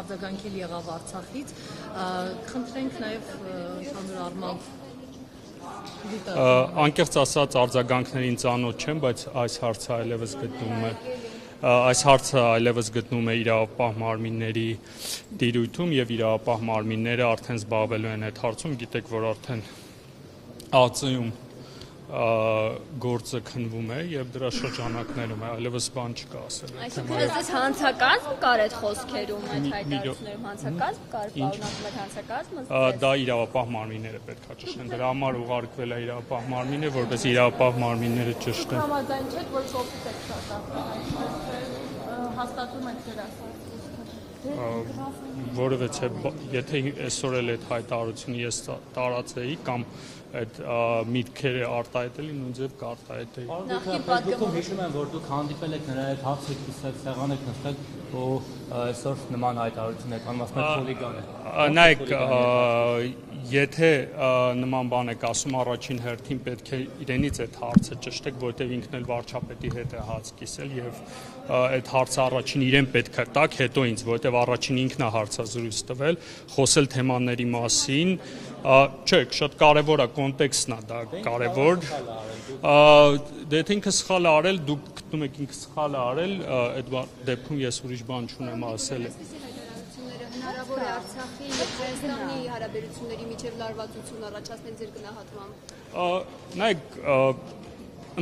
արձագանքել եղավ Արցախից, խնդրենք նաև ընդհանուր առմամբ անկեղծ ասած արձագանքներին ծանոթ չեմ, բայց այս հարցը այլևս գտնվում է այս հարցը այլևս գտնվում է իրավապահ մարմինների դիրույթում եւ իրավապահ մարմինները արդեն զբաղվելու են այդ հարցում, գիտեք, որ արդեն ԱԾ-ում գործը քնվում է եւ դրա շրջանակներում է, այլևս բան չկա ասել։ Այսինքն այս հանցակազմ կար այդ խոսքերում, այդ հայտարարություններում հանցակազմ կար, պարունակում էր հանցակազմը։ Դա իրավապահ մարմինները պետքա ճշտեն։ Դրա համար ուղարկվել է իրավապահ մարմինը, որպես իրավապահ մարմինները ճշտեն։ Համաձայն չեք, որ կոպիտ է շատախ հաստատում եք դրա որովհետեւ եթե այսօր էլ այդ հայտարարությունը ես տարածեի կամ այդ միտքերը արտահայտելի նույն ձև կարտահայտեի։ Նախկին պատգամում հիշում եմ, որ դուք հանդիպել եք նրա հետ հացը կիսել, սեղան եք նստել ու այսօր նման հայտարարություն եք անում, ասում եք հոլիգան է։ Նայեք, եթե նման բան եք ասում, առաջին հերթին պետք է իրենից այդ հարցը ճշտեք, որտեղ ինքն էլ վարչապետի հետ է հաց կիսել եւ այդ հարցը առաջին իրեն պետք է տակ, հետո ինձ, որտեղ առաջին ինքն է հարցազրույց տվել, խոսել թեմաների մասին, չէ, շատ կարևոր է կոնտեքստն է դա կարևոր։ Դե թե ինքը սխալ է արել, դուք գտնում եք ինքը սխալ է արել, այդ դեպքում ես ուրիշ բան չունեմ ասել հնարավոր է Արցախի եւ Հայաստանի հարաբերությունների միջև լարվածություն առաջացնել ձեր գնահատմամբ։ Նայեք,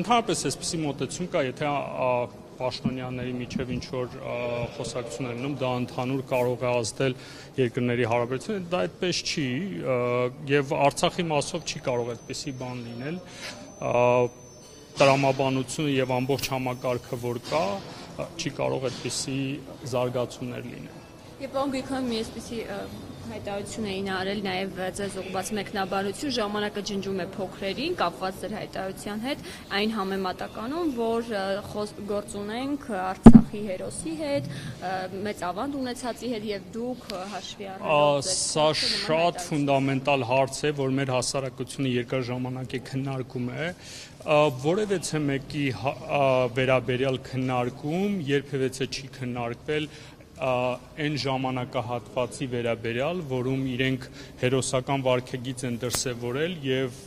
ընդհանրապես այսպեսի մոտեցում կա, եթե պաշտոնյաների միջև ինչ որ խոսակցություններ լինում, դա ընդհանուր կարող է ազդել երկրների հարաբերությունները, դա այդպես չի եւ Արցախի մասով չի կարող այդպեսի բան լինել տրամաբանությունը եւ ամբողջ համակարգը որ կա չի կարող այդպիսի զարգացումներ լինել Եվ Գրիգորյան մի այսպեսի հայտարարություն էին արել նաև ձեզ ուղղված մեկնաբանություն ժամանակը ջնջում է փոքրերին կապված ձեր հայտարարության հետ այն համեմատականում որ գործ ունենք Արցախի հերոսի հետ մեծ ավանդ ունեցածի հետ եւ դուք հաշվի առնելով սա շատ ֆունդամենտալ հարց է որ մեր հասարակությունը երկար ժամանակ է քննարկում է. Որևէցե մեկի վերաբերյալ քննարկում երբևէ չի քննարկվել այն ժամանակահատվածի վերաբերյալ, որում իրենք հերոսական վարկեգից են դրսևորել եւ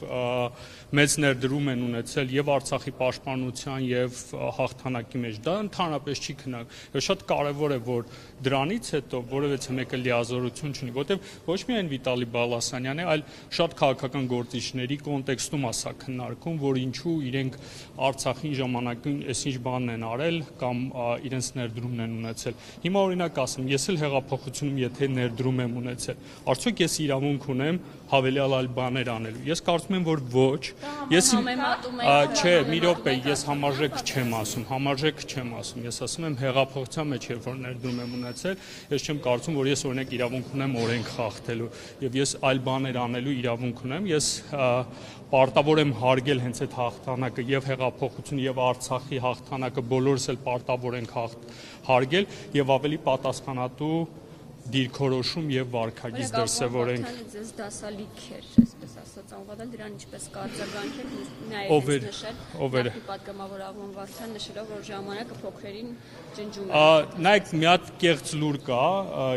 մեծ ներդրում են ունեցել եւ Արցախի պաշտպանության եւ հաղթանակի մեջ։ Դա ընդհանրապես չի քննարկվում։ Եվ շատ կարեւոր է, որ դրանից հետո որևէ մեկը լիազորություն չունի, որտեղ ոչ միայն Վիտալի Բալասանյանը, այլ շատ քաղաքական գործիչների կոնտեքստում ասա քննարկում, որ ինչու իրենք Արցախին ժամանակին այսինչ բանն են արել կամ իրենց ներդրումն են ունեցել։ Հիմա օրինակ ասեմ, ես էլ հեղափոխությունում եթե ներդրում եմ ունեցել, արդյոք ես իրավունք ունեմ հավելյալ այլ բաներ անելու։ Ես կարծում եմ, որ ոչ, Ես չէ, մի րոպե, ես համարժեք չեմ ասում, համարժեք չեմ ասում։ Ես ասում եմ հեղափոխության մեջ երբ որ ներդրում եմ ունեցել, ես չեմ կարծում, որ ես օրինակ իրավունք ունեմ օրենք խախտելու եւ ես այլ բաներ անելու իրավունք ունեմ։ Ես պարտավոր եմ հարգել հենց այդ հաղթանակը եւ հեղափոխություն եւ Արցախի հաղթանակը բոլորս էլ պարտավոր ենք հարգել եւ ավելի պատասխանատու դիրքորոշում եւ վարկագիծ դրսեւորենք։ Ձեզ դասալիք էր, այսպես ասած, անվանել դրան ինչպես կարձագանքել, նաեւ նշել։ Ով էր։ Պատգամավոր Աղոն Վարդան նշելով, որ ժամանակը փոքրերին ջնջում է։ Նայեք, մի հատ կեղծ լուր կա,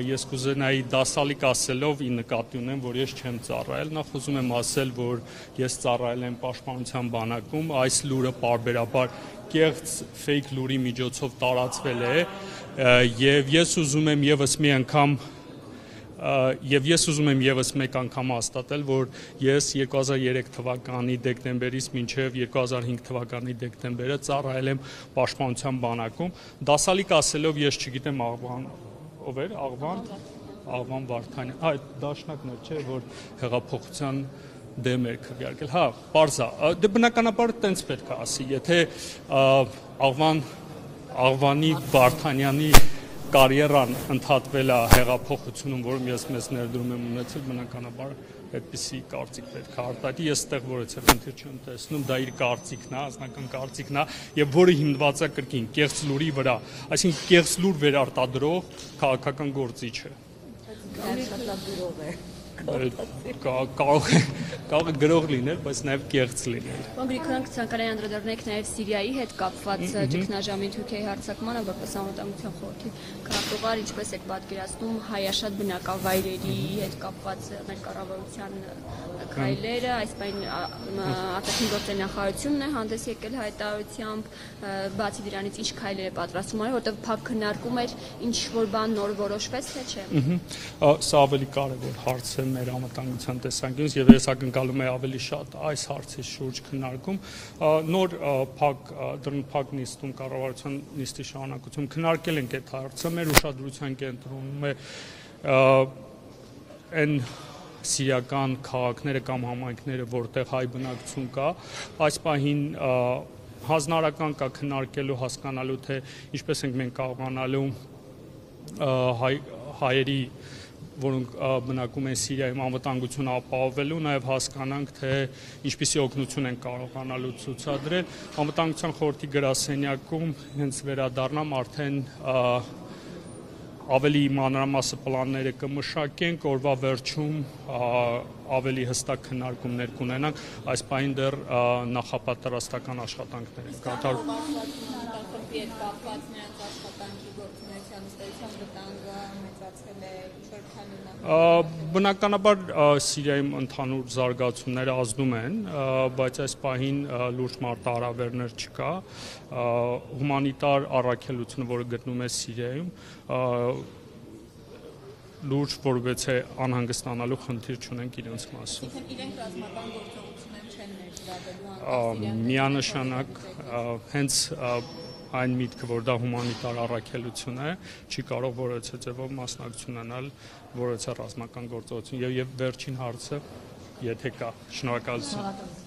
ես կուզենայի դասալիք ասելով ի նկատի ունեմ, որ ես չեմ ծառայել, նախ ուզում եմ ասել, որ ես ծառայել եմ պաշտպանության բանակում, այս լուրը parberabar կեղծ fake լուրի միջոցով տարածվել է եւ ես ուզում եմ եւս մի անգամ եւ ես ուզում եմ եւս մեկ անգամ հաստատել, որ ես 2003 թվականի դեկտեմբերից մինչեւ 2005 թվականի դեկտեմբերը ծառայել եմ Պաշտպանության բանակում։ Դասալիկ ասելով ես չգիտեմ Աղվան ով էր Աղվան Աղվան Վարդանյան։ Այ դաշնակն էր, չէ, որ հեղափոխության դեմ էր քվեարկել։ Հա, parza։ Դե բնականաբար տենց պետք է ասի, եթե Աղվան Աղվանի Վարդանյանի կարիերան ընդհատվել է հեղափոխությունում, որում ես մեծ ներդրում եմ ունեցել, բնականաբար այդպիսի կարծիք պետք է արտահայտի։ Ես այդտեղ որևէ խնդիր չեմ տեսնում, դա իր կարծիքն է, անձնական կարծիքն է, եւ որը հիմնված է կրկին կեղծ լուրի վրա, այսինքն կեղծ լուր վերարտադրող քաղաքական գործիչ է։ Դա շատ լավ դուրով է։ կարող է կարող է գրող լինել, բայց նաև կեղծ լինել։ Ո՞ն Գրիգորյան ցանկարի անդրադառնեք նաև Սիրիայի հետ կապված ճգնաժամի Թուրքիայի հարձակմանը որպես անվտանգության խորհրդի քարտուղար, ինչպես եք պատկերացնում հայաշատ բնակավայրերի հետ կապված մեր կառավարության քայլերը, այս բան արտաքին գործերի նախարարությունն է հանդես եկել հայտարարությամբ, բացի դրանից ինչ քայլեր է պատրաստում որտեղ փակ քննարկում էր ինչ որ բան նոր որոշվեց, թե չէ։ Ա, Սա ավելի կարևոր հարց է մեր անվտանգության տեսանկյունից եւ ես ակնկալում եմ ավելի շատ այս հարցի շուրջ քննարկում։ Նոր փակ ա, դրն փակ նիստում կառավարության նիստի շարունակություն քննարկել ենք այդ հարցը, մեր ուշադրության կենտրոնում է այն սիրիական քաղաքները կամ համայնքները, որտեղ հայ բնակչություն կա, այս պահին հանրարական կա քննարկելու հասկանալու թե ինչպես ենք մենք կարողանալու հայ հայերի որոնք ա, բնակում են Սիրիայում անվտանգությունը ապահովելու, նաև հասկանանք, թե ինչպիսի օգնություն են կարողանալու ցուցադրել։ Անվտանգության խորհրդի գրասենյակում հենց վերադառնամ արդեն ավելի մանրամասը պլանները կմշակենք օրվա վերջում ավելի հստակ քննարկումներ կունենանք այս պահին դեռ նախապատրաստական աշխատանքներ են կատարվում կապված նրանց աշխատանքի գործունեության ըստեյության վտանգը մեծացել է ինչ-որ Ա, Բնականաբար Սիրիայում ընդհանուր զարգացումները ազդում են, բայց այս պահին լուրջ մարտահրավերներ չկա։ Հումանիտար առաքելությունը, որը գտնում է Սիրիայում, լուրջ որովհետեւ անհանգստանալու խնդիր չունենք իրենց մասում։ իրենք ռազմական գործողություններ չեն ներդրելու Ա, Միանշանակ ա, հենց այն միտքը, որ դա հումանիտար առաքելություն է, չի կարող որոցե ձևով մասնակցություն ունենալ որոցե ռազմական գործողություն եւ եւ վերջին հարցը եթե կա շնորհակալություն